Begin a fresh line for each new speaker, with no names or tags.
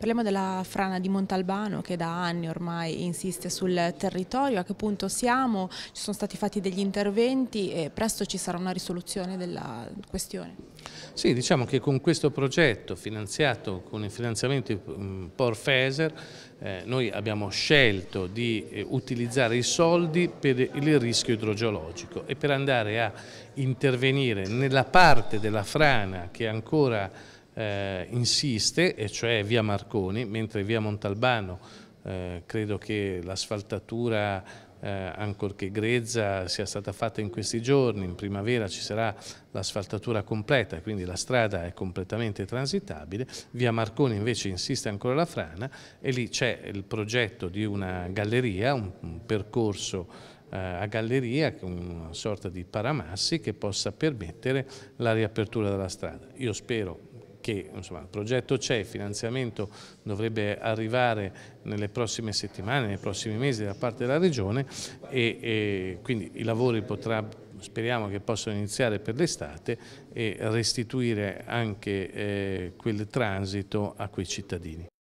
Parliamo della frana di Montalbano che da anni ormai insiste sul territorio, a che punto siamo? Ci sono stati fatti degli interventi e presto ci sarà una risoluzione della questione?
Sì, diciamo che con questo progetto finanziato con i finanziamenti mm, Porfeser eh, noi abbiamo scelto di eh, utilizzare i soldi per il rischio idrogeologico e per andare a intervenire nella parte della frana che ancora eh, insiste, e cioè via Marconi, mentre via Montalbano eh, credo che l'asfaltatura eh, ancorché grezza sia stata fatta in questi giorni, in primavera ci sarà l'asfaltatura completa, quindi la strada è completamente transitabile, via Marconi invece insiste ancora la frana e lì c'è il progetto di una galleria, un, un percorso eh, a galleria, una sorta di paramassi che possa permettere la riapertura della strada. Io spero che insomma, il progetto c'è, il finanziamento dovrebbe arrivare nelle prossime settimane, nei prossimi mesi da parte della Regione e, e quindi i lavori potrà, speriamo che possano iniziare per l'estate e restituire anche eh, quel transito a quei cittadini.